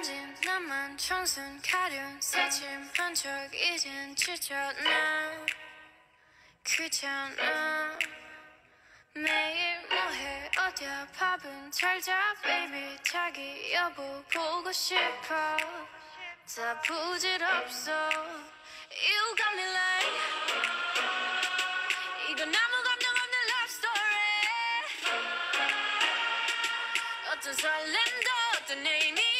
천진 나만 청순 가련 새침한 척 이젠 지쳤나 귀찮아 매일 뭐해 어디야 밥은 잘자 baby 자기 여보 보고 싶어 다 부질없어 You got me like 이건 아무 감정 없는 love story 어떤 설렘도 어떤 의미